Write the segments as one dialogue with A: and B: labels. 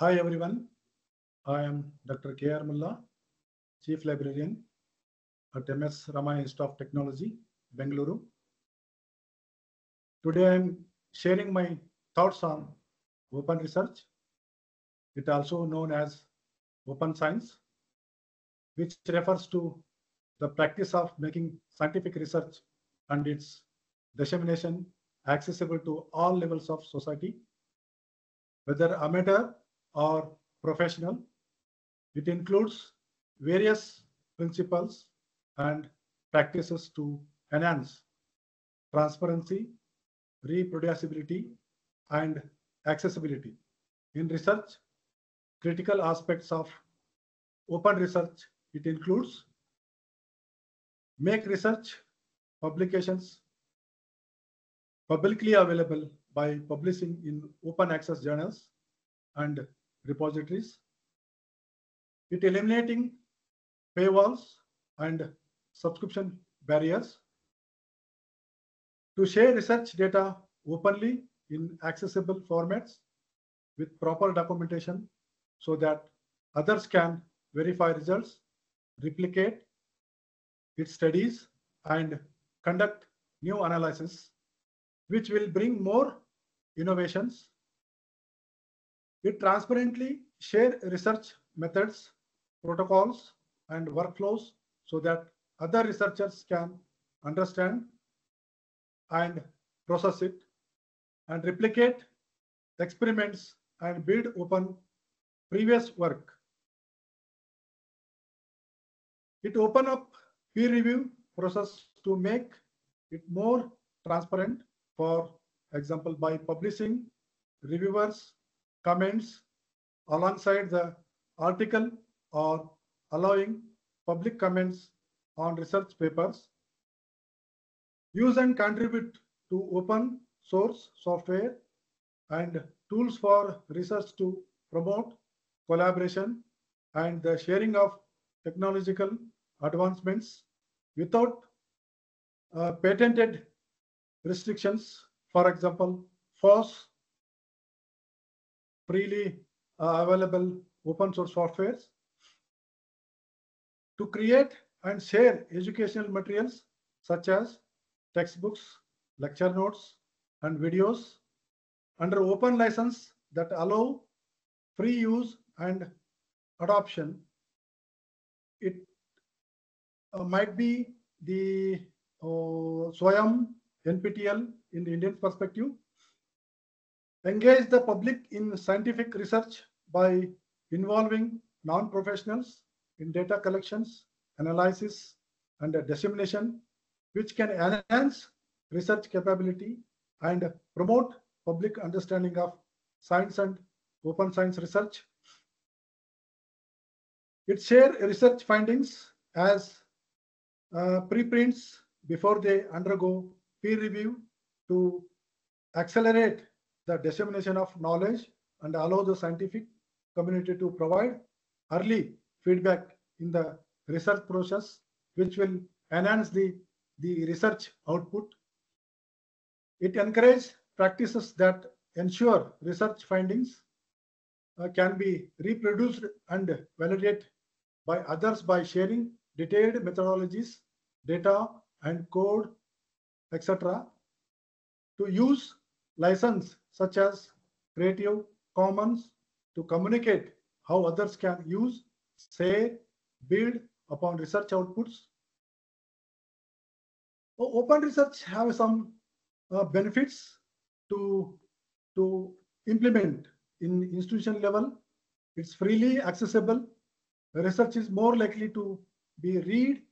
A: Hi everyone, I am Dr. K.R. Mulla, Chief Librarian at MS Ramaiah Institute of Technology, Bengaluru. Today I am sharing my thoughts on open research. It also known as open science, which refers to the practice of making scientific research and its dissemination accessible to all levels of society, whether amateur or professional. It includes various principles and practices to enhance transparency, reproducibility, and accessibility. In research, critical aspects of open research, it includes make research publications publicly available by publishing in open access journals and repositories. It eliminating paywalls and subscription barriers. To share research data openly in accessible formats with proper documentation so that others can verify results, replicate its studies, and conduct new analysis, which will bring more innovations. It transparently share research methods, protocols, and workflows so that other researchers can understand and process it and replicate experiments and build upon previous work. It open up peer review process to make it more transparent. For example, by publishing reviewers comments alongside the article or allowing public comments on research papers. Use and contribute to open source software and tools for research to promote collaboration and the sharing of technological advancements without uh, patented restrictions. For example, FOSS, freely uh, available open source softwares to create and share educational materials such as textbooks, lecture notes, and videos under open license that allow free use and adoption. It uh, might be the uh, SWAYAM NPTEL in the Indian perspective. Engage the public in scientific research by involving non-professionals in data collections, analysis, and dissemination, which can enhance research capability and promote public understanding of science and open science research. It share research findings as uh, preprints before they undergo peer review to accelerate the dissemination of knowledge and allow the scientific community to provide early feedback in the research process, which will enhance the, the research output. It encourages practices that ensure research findings uh, can be reproduced and validated by others by sharing detailed methodologies, data, and code, etc. To use license such as Creative Commons to communicate how others can use, say, build upon research outputs. Open research have some uh, benefits to, to implement in institution level. It's freely accessible. Research is more likely to be read,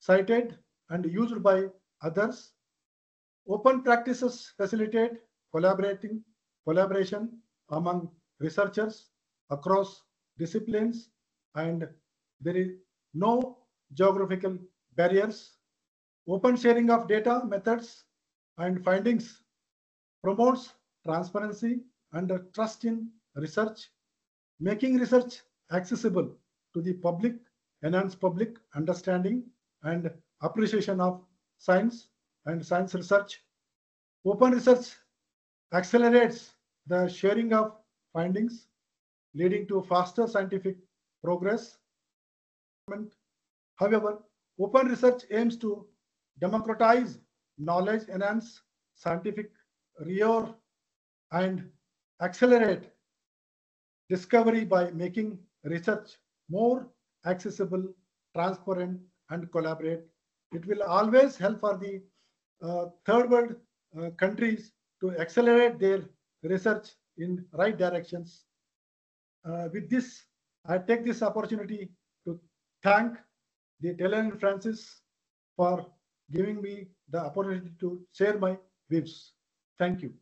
A: cited, and used by others. Open practices facilitate collaborating collaboration among researchers across disciplines and there is no geographical barriers. Open sharing of data methods and findings promotes transparency and trust in research, making research accessible to the public, enhance public understanding and appreciation of science and science research. Open research accelerates the sharing of findings, leading to faster scientific progress. However, open research aims to democratize knowledge, enhance scientific rigor, and accelerate discovery by making research more accessible, transparent, and collaborate. It will always help for the uh, third world uh, countries to accelerate their research in right directions. Uh, with this, I take this opportunity to thank the Taylor & Francis for giving me the opportunity to share my views. Thank you.